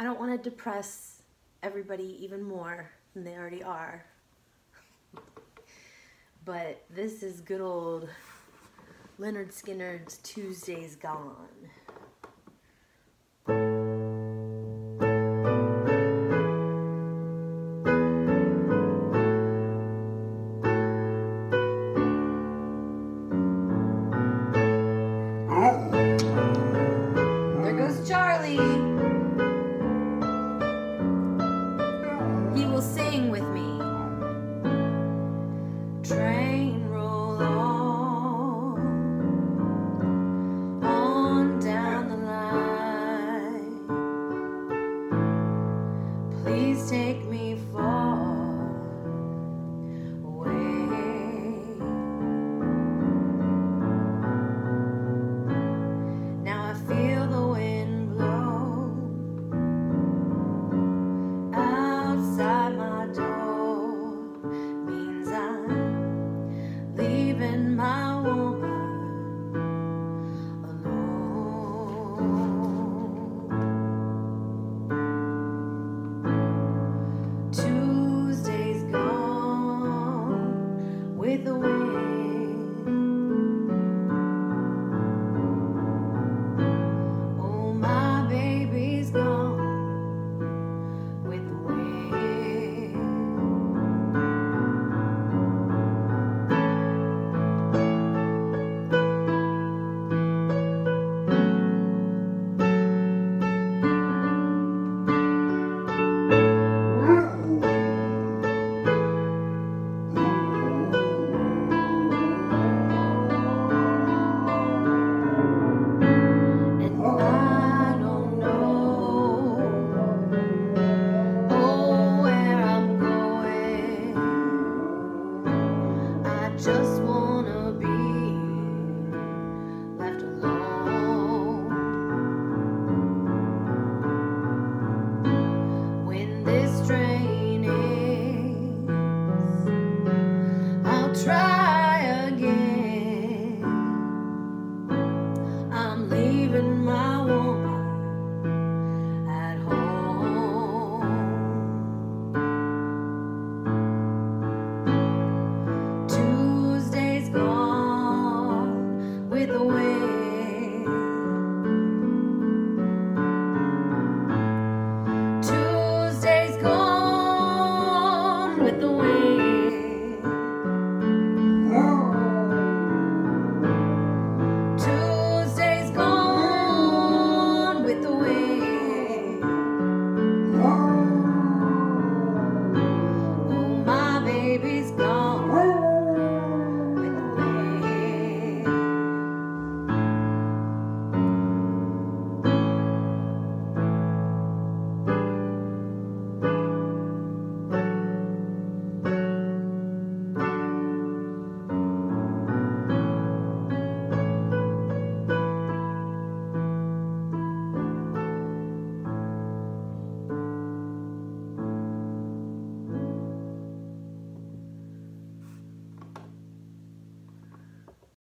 I don't want to depress everybody even more than they already are. but this is good old Lynyrd Skynyrd's Tuesdays Gone.